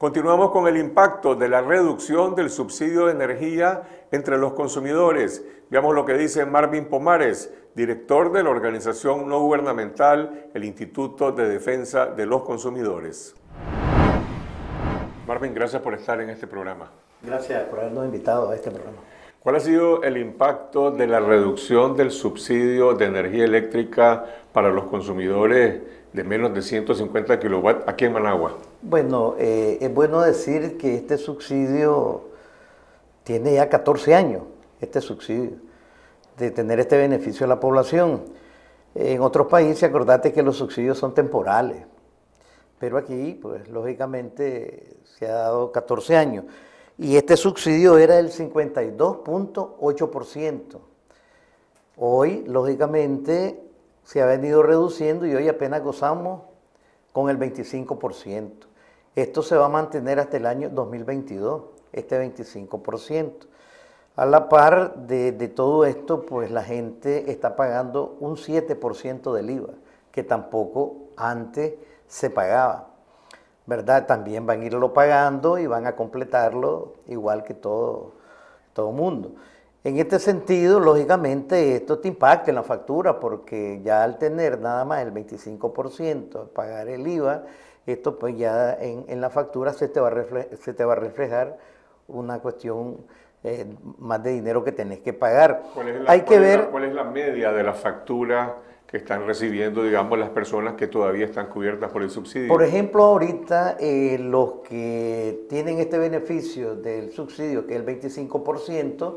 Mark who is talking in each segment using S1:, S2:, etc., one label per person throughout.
S1: Continuamos con el impacto de la reducción del subsidio de energía entre los consumidores. Veamos lo que dice Marvin Pomares, director de la organización no gubernamental, el Instituto de Defensa de los Consumidores. Marvin, gracias por estar en este programa.
S2: Gracias por habernos invitado a este programa.
S1: ¿Cuál ha sido el impacto de la reducción del subsidio de energía eléctrica para los consumidores de menos de 150 kilowatts aquí en Managua?
S2: Bueno, eh, es bueno decir que este subsidio tiene ya 14 años, este subsidio, de tener este beneficio a la población. En otros países, acordate que los subsidios son temporales, pero aquí, pues lógicamente, se ha dado 14 años. Y este subsidio era del 52.8%. Hoy, lógicamente, se ha venido reduciendo y hoy apenas gozamos con el 25%. Esto se va a mantener hasta el año 2022, este 25%. A la par de, todo esto, pues la gente está pagando un 7% del IVA, que tampoco antes se pagaba. ¿Verdad? También van a irlo pagando y van a completarlo igual que todo, todo mundo. En este sentido, lógicamente, esto te impacta en la factura porque ya al tener nada más el 25%, pagar el IVA, esto pues ya en, la factura se te, va a se te va a reflejar una cuestión eh, más de dinero que tenés que pagar.
S1: ¿Cuál es la, Hay que ver... ¿Cuál es la media de la factura que están recibiendo, digamos, las personas que todavía están cubiertas por el subsidio?
S2: Por ejemplo, ahorita eh, los que tienen este beneficio del subsidio, que es el 25%,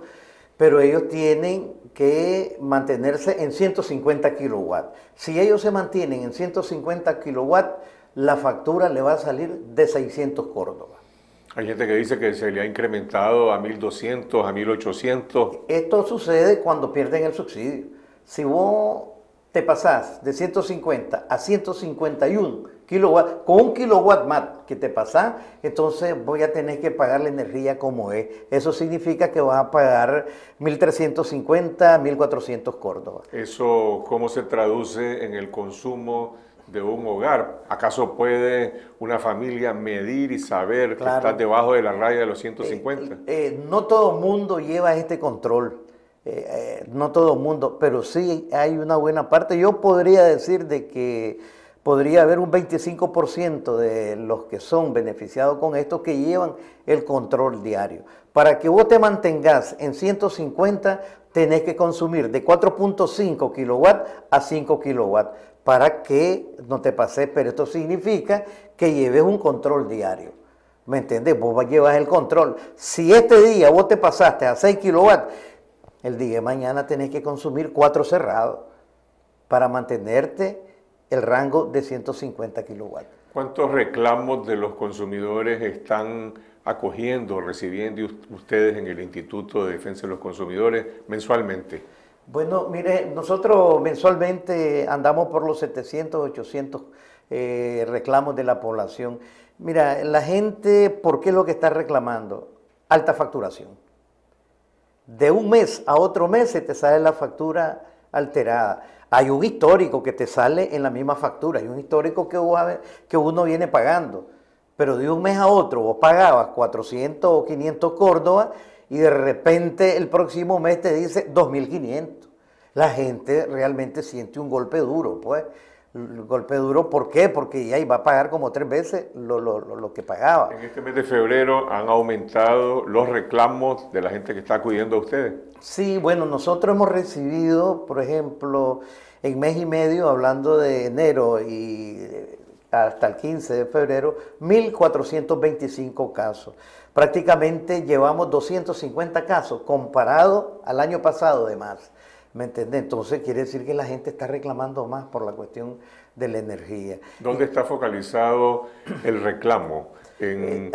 S2: pero ellos tienen que mantenerse en 150 kilowatts. Si ellos se mantienen en 150 kilowatts, la factura le va a salir de 600 Córdoba.
S1: Hay gente que dice que se le ha incrementado a 1200, a 1800.
S2: Esto sucede cuando pierden el subsidio. Si vos te pasás de 150 a 151 kilowatt, con un kilowatt más que te pasa, entonces voy a tener que pagar la energía como es. Eso significa que vas a pagar 1.350, 1.400 Córdoba.
S1: ¿Eso cómo se traduce en el consumo de un hogar? ¿Acaso puede una familia medir y saber que está debajo de la raya de los 150?
S2: Eh, eh, no todo mundo lleva este control. Eh, no todo mundo, pero sí hay una buena parte. Yo podría decir de que podría haber un 25% de los que son beneficiados con esto que llevan el control diario. Para que vos te mantengas en 150, tenés que consumir de 4.5 kilowatts a 5 kilowatts para que no te pases, pero esto significa que lleves un control diario. ¿Me entendés? Vos llevas el control. Si este día vos te pasaste a 6 kilowatts, el día de mañana tenés que consumir 4 cerrados para mantenerte el rango de 150 kilowatts.
S1: ¿Cuántos reclamos de los consumidores están acogiendo, recibiendo ustedes en el Instituto de Defensa de los Consumidores mensualmente?
S2: Bueno, mire, nosotros mensualmente andamos por los 700, 800 eh, reclamos de la población. Mira, la gente, ¿por qué es lo que está reclamando? Alta facturación. De un mes a otro mes se te sale la factura alterada. Hay un histórico que te sale en la misma factura, hay un histórico que, que uno viene pagando, pero de un mes a otro vos pagabas 400 o 500 Córdoba y de repente el próximo mes te dice 2.500. La gente realmente siente un golpe duro, pues. El golpe duro, ¿por qué? Porque ya iba a pagar como tres veces lo, lo, que pagaba.
S1: En este mes de febrero han aumentado los reclamos de la gente que está acudiendo a ustedes.
S2: Sí, bueno, nosotros hemos recibido, por ejemplo, en mes y medio, hablando de enero y hasta el 15 de febrero, 1.425 casos. Prácticamente llevamos 250 casos comparado al año pasado de más. ¿Me entiendes? Entonces quiere decir que la gente está reclamando más por la cuestión de la energía.
S1: ¿Dónde está focalizado el reclamo? En, eh,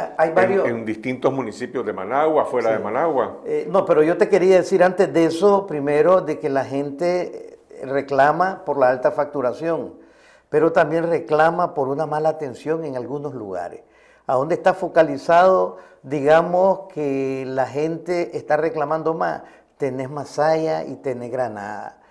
S1: en, distintos municipios de Managua, fuera de Managua.
S2: Eh, no, pero yo te quería decir antes de eso, primero, de que la gente reclama por la alta facturación, pero también reclama por una mala atención en algunos lugares. ¿A dónde está focalizado? Digamos que la gente está reclamando más tenés Masaya y tenés Granada.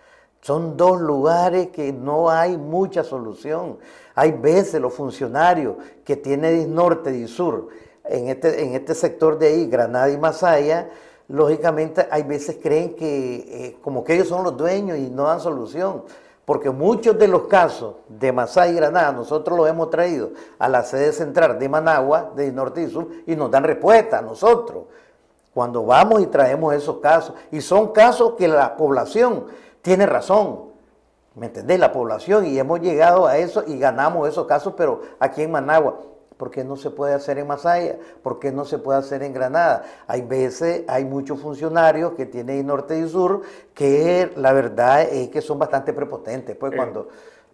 S2: Son dos lugares que no hay mucha solución. Hay veces los funcionarios que tienen norte y sur en este, en este sector de ahí, Granada y Masaya, lógicamente hay veces creen que eh, como que ellos son los dueños y no dan solución. Porque muchos de los casos de Masaya y Granada nosotros los hemos traído a la sede central de Managua, de Norte y Sur, y nos dan respuesta a nosotros. Cuando vamos y traemos esos casos, y son casos que la población tiene razón, ¿me entendés? La población, y hemos llegado a eso y ganamos esos casos, pero aquí en Managua. ¿Por qué no se puede hacer en Masaya? ¿Por qué no se puede hacer en Granada? Hay veces, hay muchos funcionarios que tienen norte y sur que la verdad es que son bastante prepotentes. Pues
S1: en,
S2: cuando...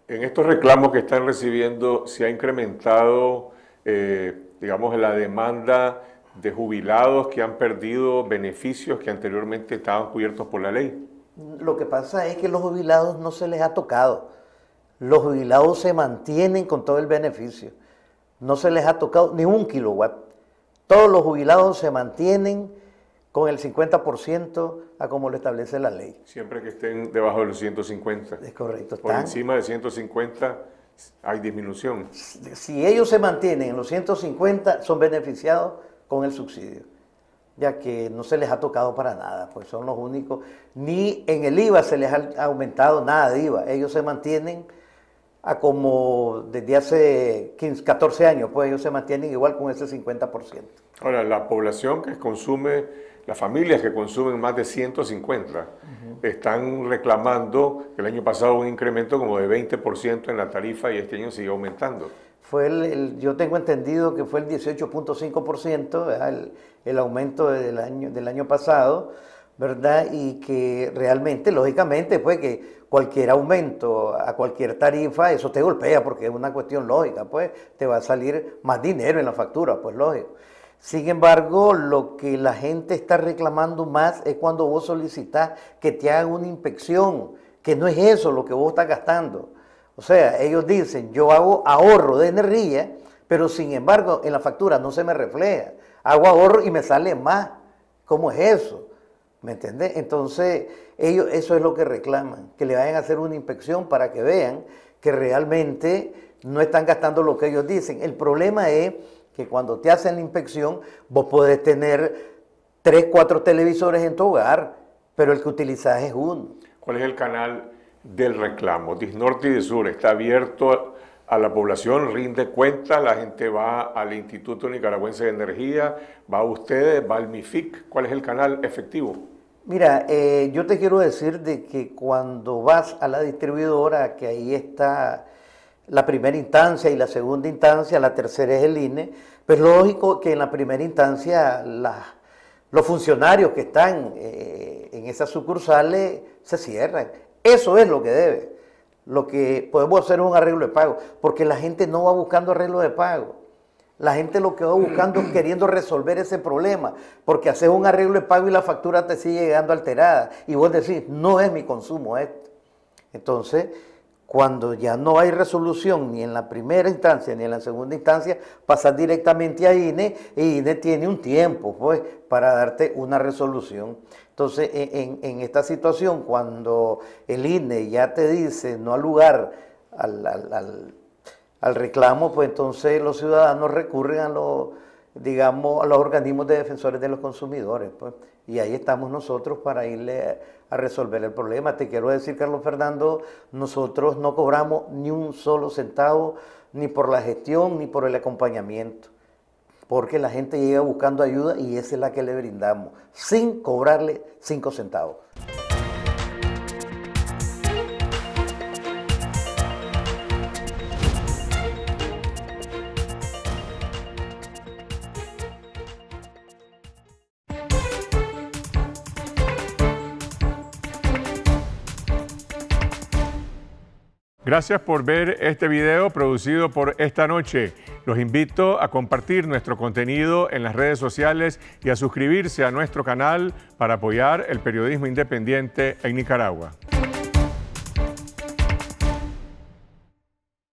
S1: en estos reclamos que están recibiendo, ¿se ha incrementado, eh, digamos, la demanda de jubilados que han perdido beneficios que anteriormente estaban cubiertos por la ley?
S2: Lo que pasa es que los jubilados no se les ha tocado. Los jubilados se mantienen con todo el beneficio no se les ha tocado ni un kilowatt. Todos los jubilados se mantienen con el 50% a como lo establece la ley.
S1: Siempre que estén debajo de los 150.
S2: Es correcto.
S1: Por encima de 150 hay disminución.
S2: Si ellos se mantienen en los 150, son beneficiados con el subsidio, ya que no se les ha tocado para nada, pues son los únicos. Ni en el IVA se les ha aumentado nada de IVA. Ellos se mantienen a como desde hace 15, 14 años, pues ellos se mantienen igual con ese 50%.
S1: Ahora, la población que consume, las familias que consumen más de 150, están reclamando el año pasado un incremento como de 20% en la tarifa y este año sigue aumentando.
S2: Fue el, yo tengo entendido que fue el 18.5%, el, el aumento del año, del año pasado, ¿verdad? Y que realmente, lógicamente, pues que cualquier aumento a cualquier tarifa, eso te golpea porque es una cuestión lógica, pues te va a salir más dinero en la factura, pues lógico. Sin embargo, lo que la gente está reclamando más es cuando vos solicitas que te hagan una inspección, que no es eso lo que vos estás gastando. O sea, ellos dicen, yo hago ahorro de energía, pero sin embargo en la factura no se me refleja. Hago ahorro y me sale más. ¿Cómo es eso? ¿Me entiendes? Entonces, ellos eso es lo que reclaman, que le vayan a hacer una inspección para que vean que realmente no están gastando lo que ellos dicen. El problema es que cuando te hacen la inspección, vos podés tener tres, cuatro televisores en tu hogar, pero el que utilizas es uno.
S1: ¿Cuál es el canal del reclamo? Norte y de Sur está abierto a la población, rinde cuenta, la gente va al Instituto Nicaragüense de Energía, va a ustedes, va al MIFIC. ¿Cuál es el canal efectivo?
S2: Mira, eh, yo te quiero decir de que cuando vas a la distribuidora, que ahí está la primera instancia y la segunda instancia, la tercera es el INE, pues lógico que en la primera instancia los funcionarios que están eh, en esas sucursales se cierran. Eso es lo que debe. Lo que podemos hacer es un arreglo de pago, porque la gente no va buscando arreglo de pago. La gente lo que va buscando es queriendo resolver ese problema, porque haces un arreglo de pago y la factura te sigue llegando alterada. Y vos decís, no es mi consumo esto. Entonces, cuando ya no hay resolución ni en la primera instancia ni en la segunda instancia, pasas directamente a INE y INE tiene un tiempo pues, para darte una resolución. Entonces, en, esta situación, cuando el INE ya te dice no al lugar al al reclamo, pues entonces los ciudadanos recurren a los, digamos, a los organismos de defensores de los consumidores, pues, y ahí estamos nosotros para irle a resolver el problema. Te quiero decir, Carlos Fernando, nosotros no cobramos ni un solo centavo, ni por la gestión, ni por el acompañamiento, porque la gente llega buscando ayuda y esa es la que le brindamos, sin cobrarle cinco centavos.
S1: Gracias por ver este video producido por Esta Noche. Los invito a compartir nuestro contenido en las redes sociales y a suscribirse a nuestro canal para apoyar el periodismo independiente en Nicaragua.